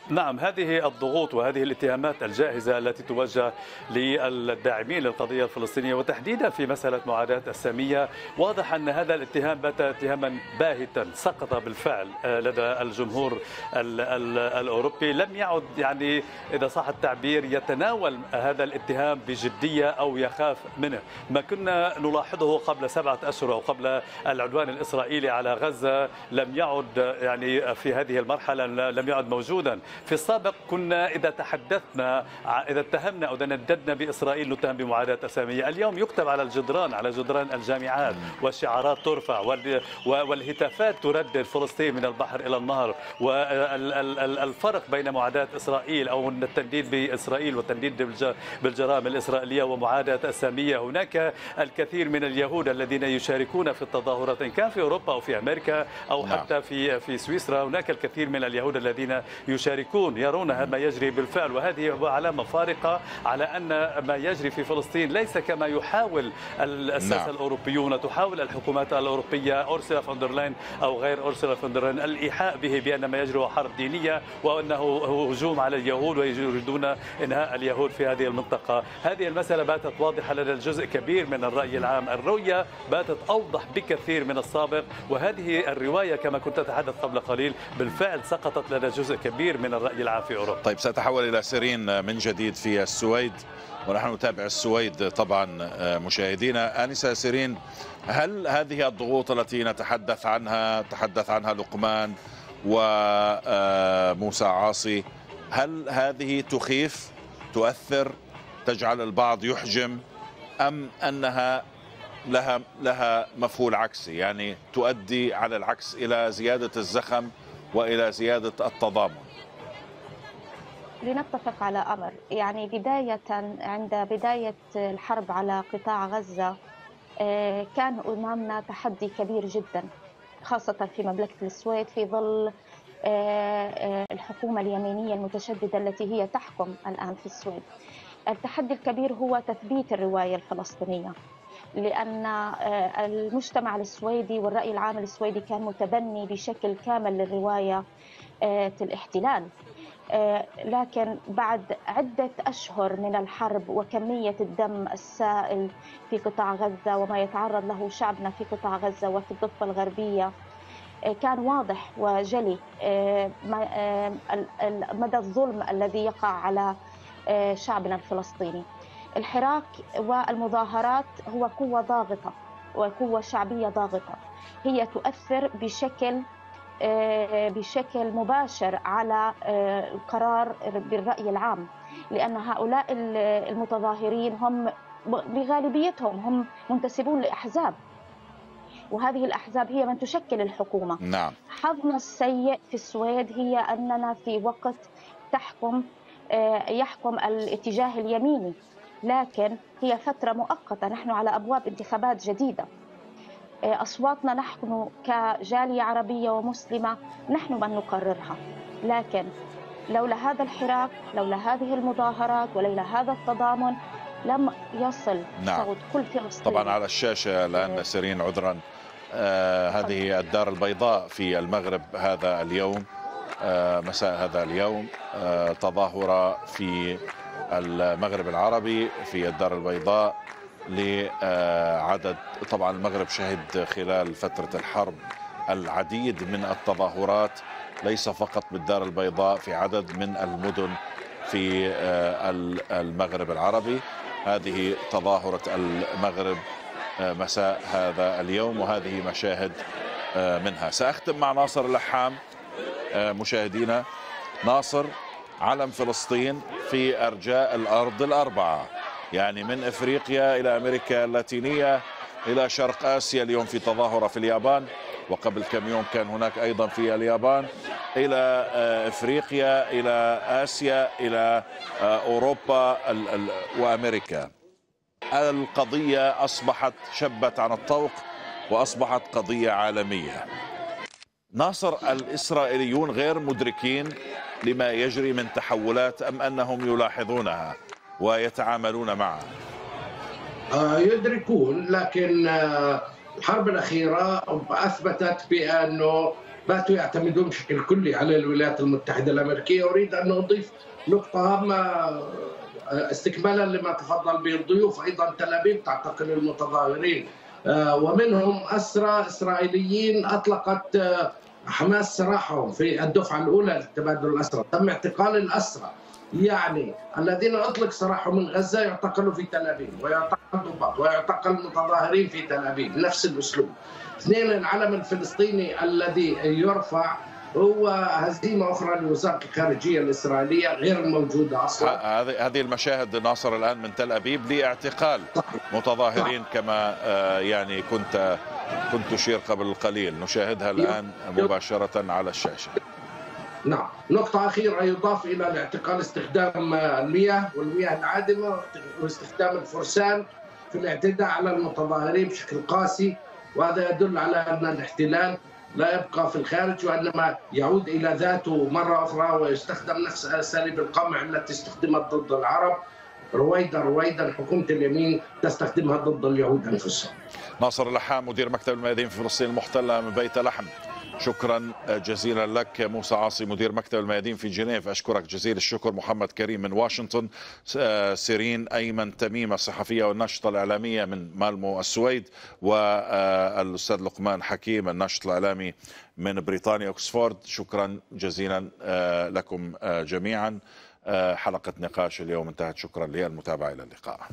نعم هذه الضغوط وهذه الاتهامات الجاهزة التي توجه للداعمين للقضية الفلسطينية وتحديدا في مسألة معاداة السامية. واضح أن هذا الاتهام بات اتهاما باهتا سقط بالفعل آه، لدى الجمهور الأوروبي. لم يعد يعني إذا صح التعبير يتناول هذا الاتهام بجدية أو يخاف منه. ما كنا نلاحظه قبل سبعة أشهر أو قبل العدوان الإسرائيلي على غزة لم يعد يعني في هذه المرحلة لم يعد موجودا. في السابق كنا إذا تحدثنا إذا اتهمنا أو نددنا بإسرائيل نتهم بمعاداة أسامية. اليوم يكتب على الجدران على جدران الجامعات والشعارات ترفع والهتافات تردد فلسطين من البحر إلى النهر. والفرق بين معاداة إسرائيل أو التنديد بإسرائيل والتنديد بالجرائم الإسرائيلية ومعاداة أسامية. هناك الكثير من اليهود الذين يشاركون في التظاهرات إن كان في أوروبا أو في أمريكا أو نعم. حتى في في سويسرا. هناك الكثير من اليهود الذين يشاركون يشاركون يرون ما يجري بالفعل. وهذه علامة فارقة على أن ما يجري في فلسطين ليس كما يحاول الساسة نعم. الأوروبيون تحاول الحكومات الأوروبية أورسلا فوندرلاين أو غير أورسلا فوندرلاين الإيحاء به بأن ما يجري هو حرب دينية وأنه هجوم على اليهود ويريدون إنهاء اليهود في هذه المنطقة. هذه المسألة باتت واضحة لدى الجزء كبير من الرأي العام. الرؤية باتت أوضح بكثير من السابق وهذه الرواية كما كنت أتحدث قبل قليل بالفعل سقطت لدى جزء كبير من الرأي العام في أوروبا. طيب سأتحول إلى سيرين من جديد في السويد ونحن نتابع السويد طبعا آه، مشاهدينا. آنسة سيرين هل هذه الضغوط التي نتحدث عنها تحدث عنها لقمان وموسى آه، عاصي هل هذه تخيف تؤثر تجعل البعض يحجم أم أنها لها لها مفعول عكسي؟ يعني تؤدي على العكس إلى زيادة الزخم وإلى زيادة التضامن. لنتفق على أمر يعني بداية عند بداية الحرب على قطاع غزة آه، كان أمامنا تحدي كبير جدا خاصة في مملكة السويد في ظل آه، آه، الحكومة اليمينية المتشددة التي هي تحكم الآن في السويد. التحدي الكبير هو تثبيت الرواية الفلسطينية لأن المجتمع السويدي والرأي العام السويدي كان متبني بشكل كامل للرواية الإحتلال لكن بعد عدة أشهر من الحرب وكمية الدم السائل في قطاع غزة وما يتعرض له شعبنا في قطاع غزة وفي الضفة الغربية آه، كان واضح وجلي آه، مدى الظلم الذي يقع على شعبنا الفلسطيني. الحراك والمظاهرات هو قوة ضاغطة وقوة شعبية ضاغطة هي تؤثر بشكل آه، بشكل مباشر على آه، القرار بالرأي العام لأن هؤلاء المتظاهرين هم بغالبيتهم هم منتسبون لأحزاب وهذه الأحزاب هي من تشكل الحكومة نعم. حظنا السيء في السويد هي أننا في وقت تحكم آه، يحكم الاتجاه اليميني لكن هي فترة مؤقتة نحن على أبواب انتخابات جديدة أصواتنا نحن كجالية عربية ومسلمة نحن من نقررها. لكن لولا هذا الحراك لولا هذه المظاهرات ولولا هذا التضامن لم يصل نعم. صوت كل فلسطيني طبعا على الشاشة الآن إيه. سيرين عذرا. آه هذه الدار البيضاء في المغرب هذا اليوم. آه مساء هذا اليوم. آه تظاهرة في المغرب العربي في الدار البيضاء. لعدد طبعا المغرب شهد خلال فترة الحرب العديد من التظاهرات ليس فقط بالدار البيضاء في عدد من المدن في آه، المغرب العربي. هذه تظاهرة المغرب آه، مساء هذا اليوم وهذه مشاهد آه، منها. سأختم مع ناصر اللحام مشاهدينا. ناصر علم فلسطين في أرجاء الأرض الأربعة. يعني من إفريقيا إلى أمريكا اللاتينية إلى شرق آسيا اليوم في تظاهرة في اليابان. وقبل كم يوم كان هناك أيضا في اليابان إلى آه، إفريقيا إلى آسيا إلى آه، أوروبا وأمريكا. القضية أصبحت شبت عن الطوق وأصبحت قضية عالمية. ناصر الإسرائيليون غير مدركين لما يجري من تحولات أم أنهم يلاحظونها. ويتعاملون معها آه، يدركون لكن آه، الحرب الأخيرة أثبتت بأنه باتوا يعتمدون بشكل كلي على الولايات المتحدة الأمريكية. أريد أن أضيف نقطة هامة آه، استكمالا لما تفضل به الضيوف. أيضا تل أبيب تعتقل المتظاهرين. ومنهم أسرى إسرائيليين أطلقت حماس سراحهم في الدفعة الأولى لتبادل الأسرى. تم اعتقال الأسرى يعني الذين أطلق سراحهم من غزة يعتقلوا في تل أبيب ويعتقل ضباط ويعتقل متظاهرين في تل أبيب نفس الأسلوب. اثنين العلم الفلسطيني الذي يرفع هو هزيمة أخرى لوزارة الخارجية الإسرائيلية غير الموجودة أصلا. هذه هذه المشاهد ناصر الآن من تل أبيب لاعتقال متظاهرين كما آه، يعني كنت كنت تشير قبل قليل. نشاهدها الآن مباشرة على الشاشة. نعم. نقطة أخيرة يضاف إلى الاعتقال استخدام المياه والمياه العادمة واستخدام الفرسان في الاعتداء على المتظاهرين بشكل قاسي وهذا يدل على أن الاحتلال لا يبقى في الخارج وإنما يعود إلى ذاته مرة أخرى ويستخدم نفس أساليب القمع التي استخدمت ضد العرب. رويدا رويدا حكومة اليمين تستخدمها ضد اليهود أنفسهم. ناصر اللحام مدير مكتب الميادين في فلسطين المحتلة من بيت لحم. شكرا جزيلا لك موسى عاصي مدير مكتب الميادين في جنيف. أشكرك جزيل الشكر محمد كريم من واشنطن سيرين أيمن تميمة الصحفية والناشطة الإعلامية من مالمو السويد والأستاذ لقمان حكيم الناشط الإعلامي من بريطانيا أكسفورد. شكرا جزيلا لكم جميعا. حلقة نقاش اليوم انتهت. شكرا للمتابعة إلى اللقاء.